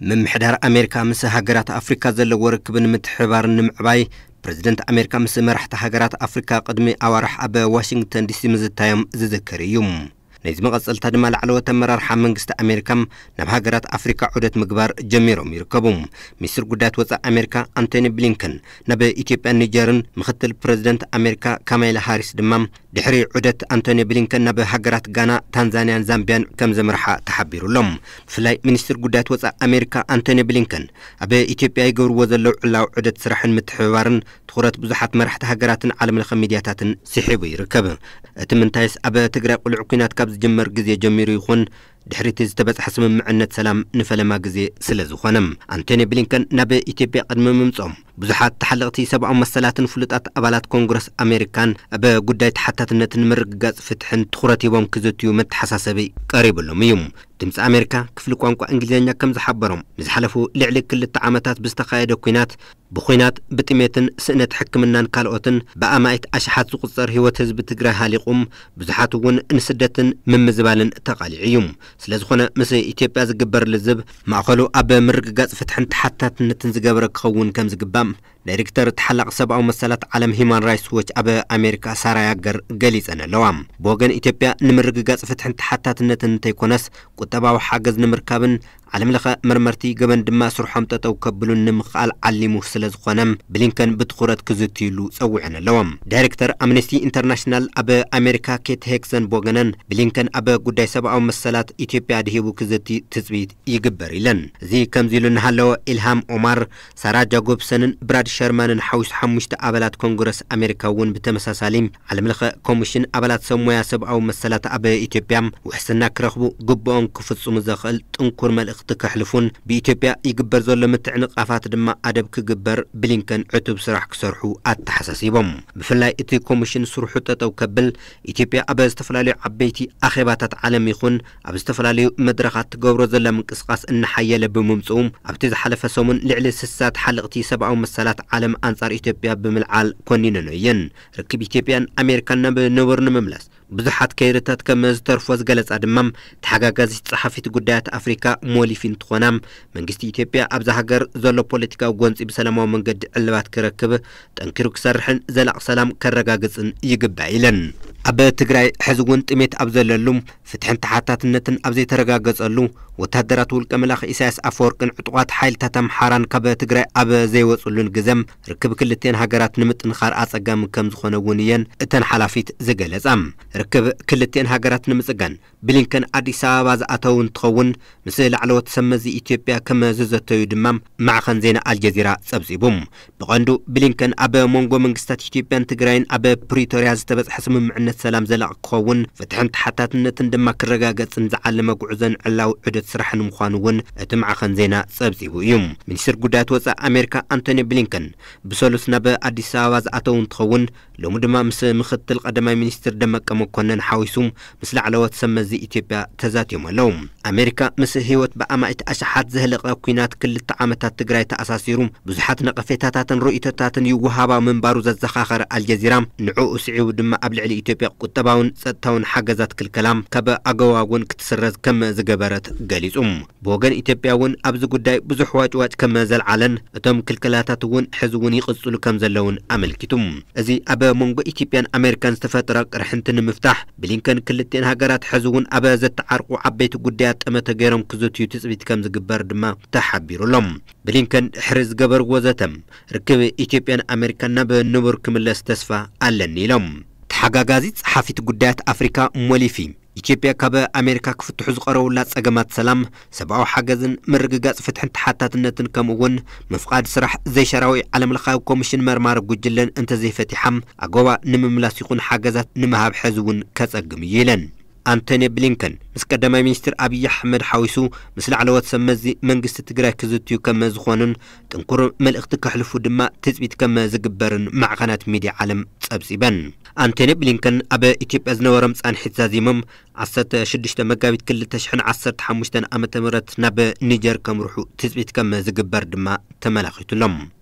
ممحدار أمريكا مس هجرات أفريقيا زل وركبن متحبار نمعباي بريزيدنت أمريكا مس مرحت هجرات أفريقيا قدمي أورح أبا واشنطن دي سي مزتايم زذكريوم نيز مغسلتا دما لعلوة مرارحة منغست أمريكا نب هاجرات أفريكا عودة مقبار جميرهم يركبهم. مصر قدات وزا أمريكا أنتوني بلينكن. نب إثيوبيا نيجيرن مختل بريزيدنت أمريكا كاميلا هاريس دمام. دحري عودة أنتوني بلينكن نب هاجرات غانا تنزانيا زامبيا كم زمرحة تحبير لهم فلاي منستر قدات وزا أمريكا أنتوني بلينكن. أب إثيوبيا يقبر وزلو علاو عودة سرحن متحوارن. تخورت بزحات مرحة هاجرات عالم الخميدياتات سحيبو يركب. تمنتايس أب تقرأ قلعو كينات كبز ካብ ዝጅመር ግዜ ጀሚሩ ይኹን ድሕሪ እቲ ዝተበፅሐ ስምምዕነት ሰላም ንፈለማ ግዜ ስለ ዝኾነ አንቶኒ ብሊንከን ናብ ኢትዮጵያ ቅድሚ ምምጾም ብዙሓት ተሓለቕቲ ሰብኣዊ መሰላትን ፍሉጣት ኣባላት ኮንግረስ ኣሜሪካን ኣብ ጉዳይ ተሓታትነትን ምርግጋጽ ፍትሕን ትኩረት ሂቦም ክዝትዩ መተሓሳሰቢ ቀሪብሎም እዩ ድምፂ ኣሜሪካ ክፍሊ ቋንቋ እንግሊዝኛ ከም ዝሓበሮም ንዝሓለፉ ልዕሊ ክልተ ዓመታት ብዝተኻየደ ኩናት ብኩናት ብጥሜትን ስእነት ሕክምናን ካልኦትን ብኣማይት ኣሽሓት ዝቝጸር ህይወት ህዝቢ ትግራይ ሃሊቑም ብዙሓት እውን ንስደትን ምምዝባልን ተቓሊዑ እዩ ስለ ዝኾነ ምስ ኢትዮጵያ ዝግበር ልዝብ ማእኸሉ ኣብ ምርግጋጽ ፍትሕን ተሓታትነትን ዝገበረ ክኸውን ከም ዝግባእ ዳይሬክተር ተሓላቕ ሰብኣዊ መሰላት ዓለም ሂማን ራይትስ ዎች ኣብ ኣሜሪካ ሳራ ያገር ገሊፀን ኣለዋ። ብወገን ኢትዮጵያ ንምርግጋጽ ፍትሕን ተሓታትነትን እንተይኮነስ ቁጠባዊ ሓገዝ ንምርካብን ዓለም ለኸ መርመርቲ ገበን ድማ ስርሖም ጠጠው ከብሉን ንምኽኣል ዓሊሙ ስለ ዝኾነ ብሊንከን ብትኩረት ክዝትይሉ ጸዊዐን ኣለዎም ዳይሬክተር ኣምነስቲ ኢንተርናሽናል ኣብ ኣሜሪካ ኬት ሄክሰን ቦገነን ብሊንከን ኣብ ጉዳይ ሰብኣዊ መሰላት ኢትዮጵያ ድሂቡ ክዝቲ ትፅቢት ይግበር ኢለን። እዚ ከምዚ ኢሉ እናሃለወ ኢልሃም ኦማር ሳራ ጃጎብሰንን ብራድ ሸርማንን ሓዊሱ ሓሙሽተ ኣባላት ኮንግረስ ኣሜሪካ እውን ብተመሳሳሊ ዓለም ለኸ ኮሚሽን ኣባላት ሰብ ሞያ ሰብኣዊ መሰላት ኣብ ኢትዮጵያ ውሕስና ክረኽቡ ግብኦም ክፍጽሙ ዘኽእል ጥንኩር መልእኽቲ ክሕልፉን ብኢትዮጵያ ይግበር ዘሎ ምትዕንቃፋት ድማ ኣደብ ክግበር ብሊንከን ዕቱብ ስራሕ ክሰርሑ ኣተሓሳሲቦም ብፍላይ እቲ ኮሚሽን ስርሑ ጠጠው ከብል ኢትዮጵያ ኣብ ዝተፈላለዩ ዓበይቲ ኣኼባታት ዓለም ይኹን ኣብ ዝተፈላለዩ መድረኻት ትገብሮ ዘላ ምንቅስቃስ እናሓየለ ብምምፅኡ ኣብቲ ዝሓለፈ ሰሙን ልዕሊ ስሳት ሓለቕቲ ሰብኣዊ መሰላት ዓለም ኣንጻር ኢትዮጵያ ብምልዓል ኮኒነን እየን። ርክብ ኢትዮጵያን ኣሜሪካን ናብ ንምምላስ ብዙሓት ከይድታት ከም ዝተርፎ ዝገለጻ ድማ ተሓጋጋዚት ጸሓፊት ጉዳያት ኣፍሪካ ሞሊፊ እንትኾና መንግስቲ ኢትዮጵያ ኣብዛ ሃገር ዘሎ ፖለቲካዊ ጎንፂ ብሰላማዊ መንገዲ ዕልባት ክረክብ ጠንኪሩ ክሰርሕን ዘላቕ ሰላም ከረጋግፅን ይግባእ ኢለን። ኣብ ትግራይ ሕዚ እውን ጥሜት ኣብ ዘለሉ ፍትሕን ተሓታትነትን ኣብ ዘይተረጋገጸሉ ወታደራት ውልቀ መላኽ ኢሳያስ ኣፈወርቅን ዕጡቓት ሓይልታት ኣምሓራን ካብ ትግራይ ኣብ ዘይወፅሉን ግዘም ርክብ ክልቴን ሃገራት ንምጥንኻር ኣጸጋሚ ከም ዝኾነ እውን እየን እተን ሓላፊት ዝገለጻ ርክብ ክልቴን ሃገራት ንምጽጋን ብሊንከን ኣዲስ ኣበባ ዝኣተው እንትኸውን ምስ ላዕለዎት ሰመዚ ኢትዮጵያ ከም ዝዘተዩ ድማ ማዕኸን ዜና ኣልጀዚራ ጸብጺቡ ብቐንዱ ብሊንከን ኣብ መንጎ መንግስታት ኢትዮጵያን ትግራይን ኣብ ፕሪቶርያ ዝተበጽሐ ስምምዕነት ሰላም ዘላቕ ክኸውን ፍትሕን ተሓታትነትን ድማ ክረጋገጽን ዝዓለመ ጉዕዞን ዕላዊ ዑደት ስራሕን ምዃኑ እውን እቲ ማዕኸን ዜና ጸብጺቡ እዩ። ሚኒስትር ጉዳያት ወፃኢ ኣሜሪካ አንቶኒ ብሊንከን ብሰሉስ ናብ ኣዲስ ኣበባ ዝኣተው እንትኸውን ሎሚ ድማ ምስ ምክትል ቀዳማይ ሚኒስትር ደመቀ መኮነን ሓዊሱ ምስ ላዕለዎት ሰመዚ ኢትዮጵያ ተዛትዮም ኣለዉ ኣሜሪካ ምስ ህይወት ብኣማኢት ኣሽሓት ዘህለቐ ኩናት ክልተ ዓመታት ትግራይ ተኣሳሲሩ ብዙሓት ነቐፌታታትን ርእቶታትን ይወሃባ ምንባሩ ዘዘኻኸረ ኣልጀዚራ ንዕኡ ስዒቡ ድማ ኣብ ልዕሊ ኢትዮጵያ ቁጠባውን ጸጥታውን ሓገዛት ክልከላ ካብ ኣገዋ እውን ክትስረዝ ከም ዝገበረት ገሊጹ ብወገን ኢትዮጵያ እውን ኣብዚ ጉዳይ ብዙሕ ዋጭዋጭ ከም ዘልዓለን እቶም ክልከላታት እውን ሕዚ እውን ይቕጽሉ ከም ዘለውን ኣመልኪቱ እዚ ኣብ መንጎ ኢትዮጵያን ኣሜሪካን ዝተፈጥረ ቅርሕንቲ ንምፍታሕ። ብሊንከን ክልቴን ሃገራት ሕዚ እውን ኣብ ዘተዓርቁ ዓበይቲ ጉዳያት ጠመተ ገይሮም ክዝትዩ ትፅቢት ከም ዝግበር ድማ ተሓቢሩሎም። ብሊንከን ድሕሪ ዝገበርዎ ዘተም ርክብ ኢትዮጵያን ኣሜሪካን ናብ ንቡር ክምለስ ተስፋ ኣለኒ ኢሎም። ተሓጋጋዚ ጸሓፊት ጉዳያት ኣፍሪካ ሞሊፊ ኢትዮጵያ ካብ ኣሜሪካ ክፍትሑ ዝቐረቡላ ጸገማት ሰላም ሰብኣዊ ሓገዝን ምርግጋጽ ፍትሕን ተሓታትነትን ከምኡ እውን ምፍቃድ ስራሕ ዘይሸራዊ ዓለም ኮሚሽን መርማሪ ጉጅለን እንተዘይፈቲሓ ኣገባ ንምምላስ ይኹን ሓገዛት ንምሃብ ሕዚ እውን ከጸግም እዩ ኢለን أنتوني بلينكن مس قدماي مينستر أبي أحمد حويسو مس لعلوات سمزي منقست تجرا كزتيو كما زخونن تنكر ملقت كحلفو دما تثبيت كما زقبرن مع قناة ميديا عالم تسبسبن أنتوني بلينكن أبا إتيب أزنورم سان حتزازيمم عسات شدشت مقابت كل تشحن عسات حمشتن أمت مرت نب نيجر كمرحو تثبيت كما زقبر دما تملاخيتو لهم